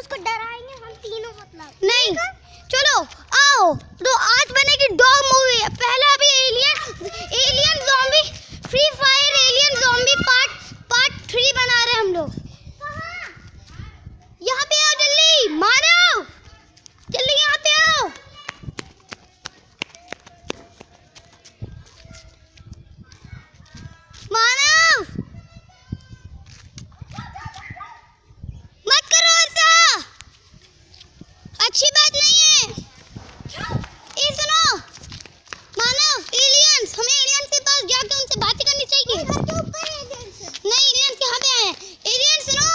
उसको डराएँगे हम तीनों मतलब। नहीं। चलो आओ। तो आज बनेगी डॉग मूवी पहला अभी alien alien zombie free fire alien zombie part part three बना रहे हैं हम लोग यहाँ पे आओ जल्दी मारो जल्दी यहाँ पे आओ मानव मत करो ऐसा अच्छी बात नहीं है ये सुनो मानव एलियंस हमें एलियंस के पास जाके उनसे बातें करनी चाहिए नहीं एलियंस यहाँ पे आए एलियंस सुनो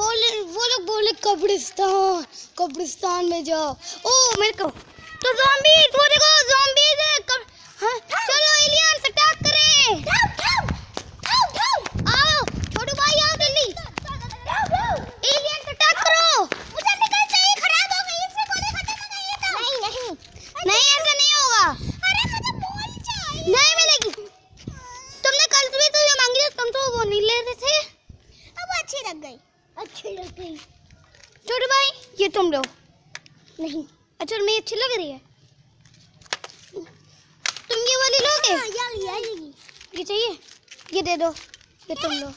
बोले वो लोग बोले कब्रिस्तान कब्रिस्तान में जाओ। ओ मेरे को तो ज़ॉम्बी वो देखो ज़ॉम्बीज है कब हाँ चलो एलियंस अटैक करें। आओ छोटू भाई आओ जल्दी एलियंस अटैक करो। मुझे निकल चाहिए खराब हो गई इसमें गोली खत्म हो गई है तो। नहीं नहीं। नहीं ऐसा नहीं होगा। अरे मुझे बॉल चाहिए नहीं मिलेगी। तुमने कल भी तो ये मांगी थी तुम तो वो नहीं ले रहे थे। अब अच्छी लग गई। अच्छी लग गई। छोटू भाई ये तुम लो नहीं अच्छा मैं अच्छी लग रही है? तुम ये वाली लोगे? हाँ, ये चाहिए? ये दे दो ये तुम लो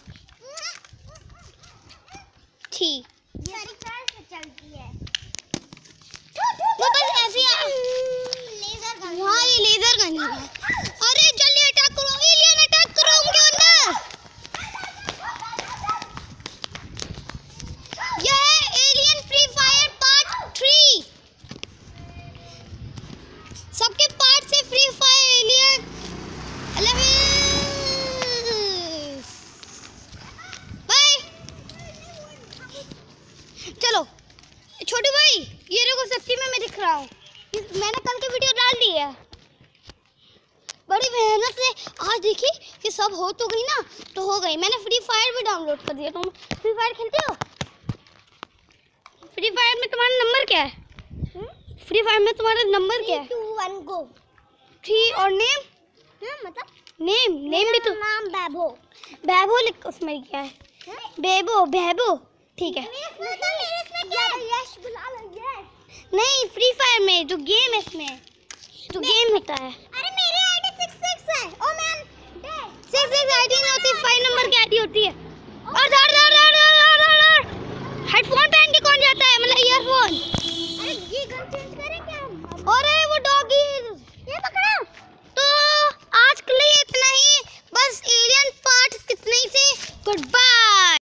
ठीक। है। वो बस ऐसे ही लेजर गन हाँ ये लेजर गन है अरे जल्दी अटैक करो एलियन अटैक करो उनके अंदर यह है alien free fire part three सबके पार्ट से फ्री फायर एलियन बाय चलो छोटू भाई ये देखो सच्ची में मैं दिख रहा हूँ। मैंने कल की वीडियो डाल दी है। बड़ी मेहनत से। आज देखी कि सब हो तो गई ना तो हो गई। मैंने फ्री फायर भी डाउनलोड कर दिया। तुम फ्री फायर खेलते हो? फ्री फायर में तुम्हारा नंबर क्या है? फ्री फायर में तुम्हारा नंबर क्या है? टू वन गो थ्री और नेम हाँ मतलब? नेम नेम भी तो नाम बैभो बैबो लिख उसमें क्या है। बेबो बेबो ठीक है। नहीं फ्री फायर में जो गेम है इसमें। जो गेम होता है। अरे मेरी आईडी 66 है। Oh man six six ID नहीं होती फाइव नंबर की आईडी होती है।